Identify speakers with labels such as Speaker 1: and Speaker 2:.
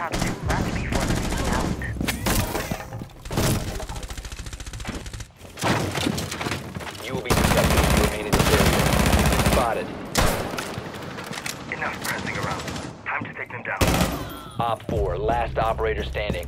Speaker 1: talk too much before leaving out.
Speaker 2: You will be detected if you remain in this area. Spotted.
Speaker 3: Enough pressing around. Time to take them down.
Speaker 2: Op 4, last operator standing.